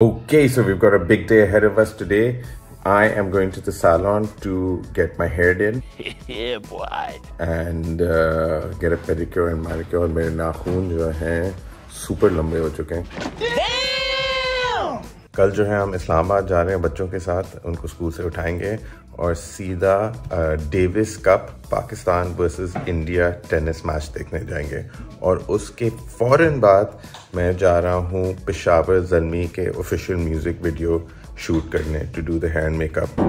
Okay, so we've got a big day ahead of us today. I am going to the salon to get my hair done. yeah, boy. And uh, get a pedicure and manicure. And मेरे नाखून जो हैं super लंबे हो चुके हैं कल जो है हम इस्लामाबाद जा रहे हैं बच्चों के साथ, उनको स्कूल से उठाएँगे और सीधा Davis Cup Pakistan versus India tennis match देखने जाएँगे और उसके फ़ौर बाद मैं जा रहा हूँ पेशावर जलमी के ऑफिशियल म्यूज़िक वीडियो शूट करने to do the makeup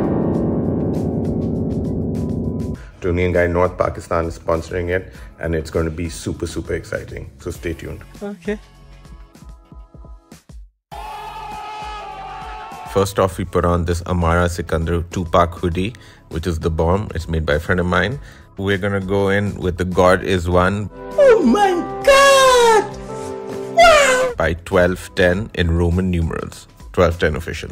Tony and Guy, North Pakistan is sponsoring it and it's going to be super super exciting. So stay tuned. Okay. First off, we put on this Amara Sikandar Tupac hoodie, which is the bomb. It's made by a friend of mine. We're gonna go in with the God is One. Oh my God! Wow! By 1210 in Roman numerals. 1210 official.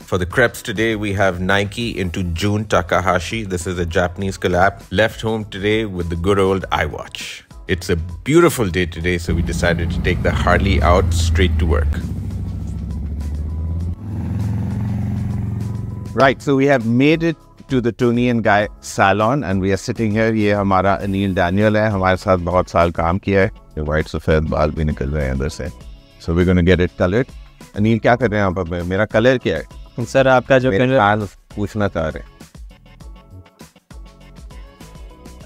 For the crepes today, we have Nike into Jun Takahashi. This is a Japanese collab. Left home today with the good old iWatch. It's a beautiful day today, so we decided to take the Harley out straight to work. Right, so we have made it to the Tony and Guy salon and we are sitting here. ये हमारा Anil Daniel है हमारे साथ बहुत साल काम किया है वाइट सफ़ेद बाल भी निकल रहे हैं अंदर से so we gonna get it coloured Anil क्या कर रहे हैं आप मेरा कलर क्या है सर आपका जो कलर पूछना चाह रहे हैं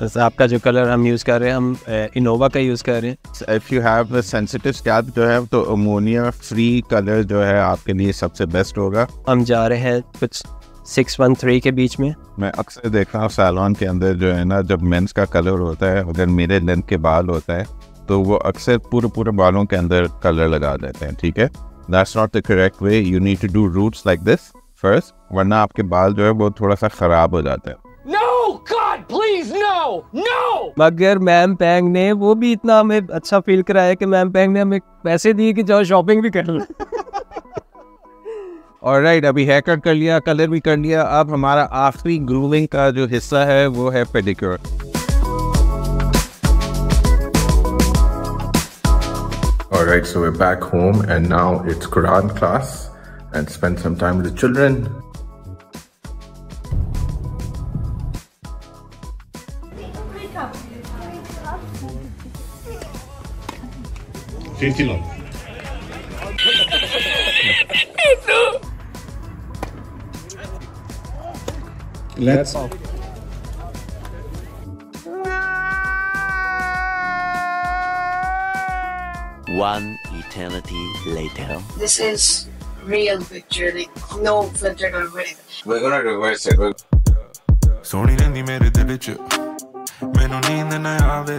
तो आपका जो कलर हम यूज़ कर रहे हैं हम इनोवा का यूज़ कर रहे हैं if you have sensitive scalp जो है तो अमोनिया फ्री कलर जो है आपके लिए सबसे बेस्ट होगा हम जा रहे हैं कुछ सिक्स वन थ्री के बीच में? मैं अक्सर देखता हूँ सैलॉन के अंदर जो है ना जब मेंस का कलर होता है अगर मेरे लेंथ के बाल होता है तो वो अक्सर पूरे पूरे बालों के अंदर कलर लगा देते हैं ठीक है? That's not the correct way you need to do roots like this first वरना आपके बाल जो है वो थोड़ा सा खराब हो जाते हैं। No, God, please, no, no. मगर मैम पैंग ने वो भी इतना हमें अच्छा फील कराया कि मैम पैंग ने हमें पैसे दिए कि जाओ शॉपिंग भी कर लो। और राइट अभी हेयर कट कर लिया कलर भी कर लिया अब हमारा आखिरी ग्रूविंग का जो हिस्सा है वो है pedicure Alright, so we're back home and now it's Quran class and spend some time with the children. Fifty long. Let's. One eternity later. This is real picture, no filter or whatever. We're gonna reverse it. We're... ਸੋਹਣੀ ਰਹਿੰਦੀ ਮੇਰੇ ਦਿਲ ਵਿੱਚ ਮੈਨੂੰ ਨੀਂਦ ਨਾ ਆਵੇ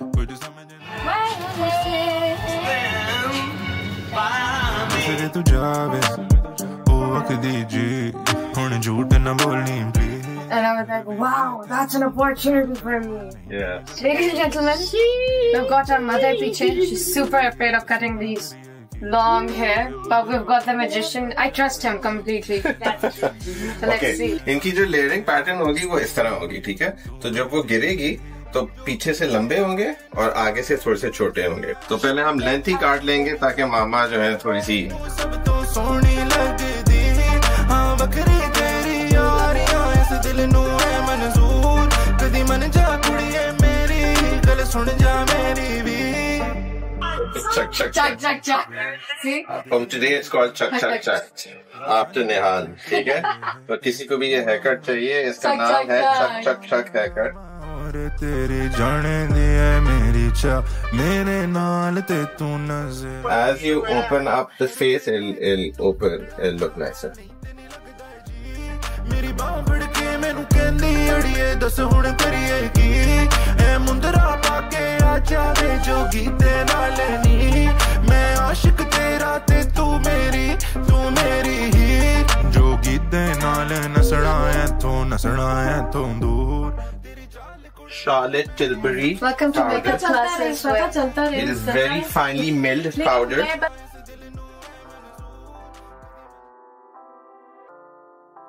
ਕੁਝ And I was like, wow, that's an opportunity for me. Yeah. Ladies and gentlemen, we've got our mother Piche. She's super afraid of cutting these long hair, but we've got the magician. I trust him completely. so let's okay. see. इनकी जो layering pattern होगी वो इस तरह होगी ठीक है तो जब वो गिरेगी तो पीछे से लंबे होंगे और आगे से थोड़े से छोटे होंगे तो पहले हम लेंथ ही काट लेंगे ताकि मामा जो है थोड़ी सी Chuck, chuck, Chuck, chuck, chuck. See? From today it's called Chuck, Chuck, Chuck. After Nihal, ठीक है? तो किसी को भी ये haircut चाहिए, इसका Chuck, नाम chuck, है Chuck, chuck. Chuck, Chuck haircut. और तेरे जाने दी है मेरी चा मेरे नाल ते तू नजर As you open up the face, it'll, it'll open, it'll look nicer. ਮੇਰੀ ਬਾਹ ਫੜ ਕੇ ਮੈਨੂੰ ਕਹਿੰਦੀ ਅੜੀਏ ਦੱਸ ਹੁਣ ਕਰੀਏ ਕੀ ਐ ਮੁੰਦਰਾ ਪਾ ਕੇ ਆ ਜਾਵੇ ਜੋਗੀ ਤੇ ਨਾਲ ਨੀ ਮੈਂ ਆਸ਼ਿਕ ਤੇਰਾ ਤੇ ਤੂੰ ਮੇਰੀ ਤੂੰ ਮੇਰੀ ਹੀ ਜੋਗੀ ਦੇ ਨਾਲ ਨਸਣਾ ਐ ਤੂੰ ਨਸਣਾ ਐ ਤੂੰ ਦੂਰ Charlotte Tilbury Welcome to powder. Makeup Classes. where It is very finely milled powder.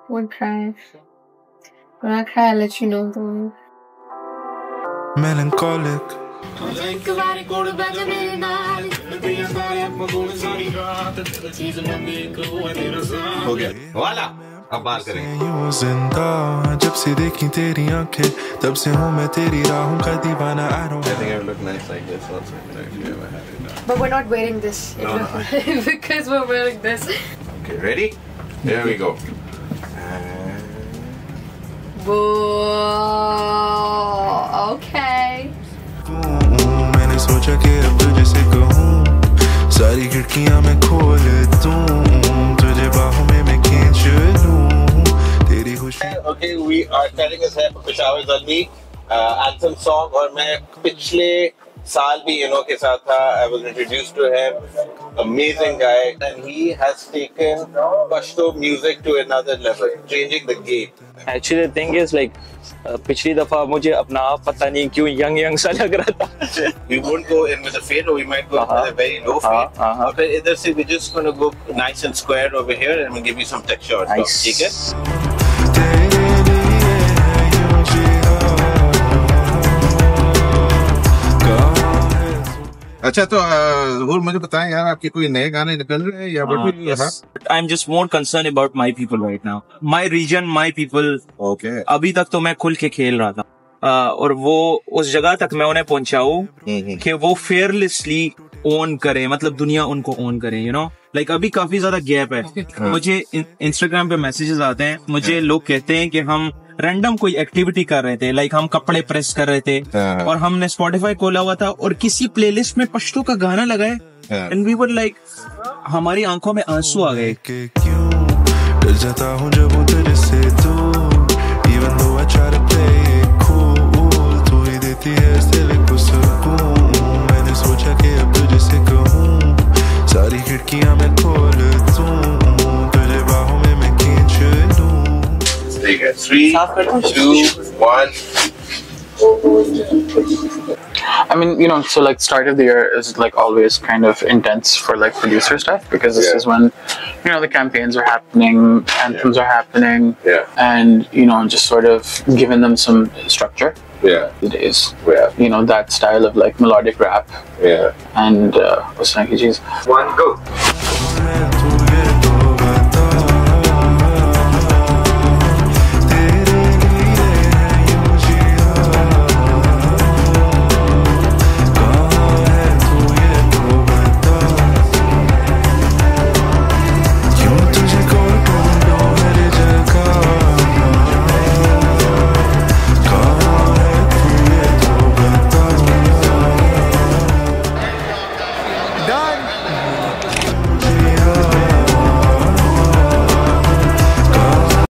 Won't cry. When I cry, I'll let you know though. melancholic. I think about it, go to bed a midnight. हो गया वाला अब बात करेंगे ज़िंदा जब से देखी तेरी आँखें तब से हूँ मैं तेरी राहों का दीवाना I don't I think I look nice like this also But we're not wearing this no, no. because we're wearing this. Okay, ready? There we go. Boy. Okay. हूँ मैंने सोचा कि अब तुझे से कहूँ सारी खिड़कियाँ मैं खोल दूँ तुझे बाहों में मैं खींच लूँ तेरी खुशी Okay, we are telling us है Peshawar Zalmi uh, anthem song और मैं पिछले साल भी इनो के साथ था। I was introduce to him amazing guy music to another level changing the game actually thing is like पिछली दफ़ा मुझे अपना आप पता नहीं क्यों यंग यंग सा लग रहा था। We won't go in with a fade और we might go with a very low fade but इधर से we just gonna go nice and square over here and give you some texture ठीक है? अच्छा तो जहूर मुझे बताएँ यार आपके कोई नए गाने निकल रहे हैं या Uh, but yes. I'm just more concerned about my people right now. My region, my people. Okay अभी तक तो मैं खुल के खेल रहा था। Uh, और वो उस जगह तक मैं उन्हें पहुंचाऊं कि वो फेयरलेसली ओन करे। मतलब दुनिया उनको ओन करे यू नो लाइक अभी काफ़ी ज़्यादा गैप है। मुझे इंस्टाग्राम पे मैसेजेस आते हैं। मुझे लोग कहते हैं कि हम रैंडम कोई एक्टिविटी कर रहे थे लाइक हम कपड़े प्रेस कर रहे थे हाँ। और हमने स्पॉटिफाई खोला हुआ था और किसी प्लेलिस्ट में पश्तो का गाना लगाए हाँ। एंड वी वर लाइक हमारी आँखों में आँसू आ गए Very good. Three, two, one. I mean, you know, so like start of the year is like always kind of intense for like producer stuff because this yeah. is when, you know, the campaigns are happening, anthems yeah. are happening, yeah, and you know, just sort of giving them some structure. Yeah, it is. Yeah, you know that style of like melodic rap. Yeah, and uh, what's Nike One go.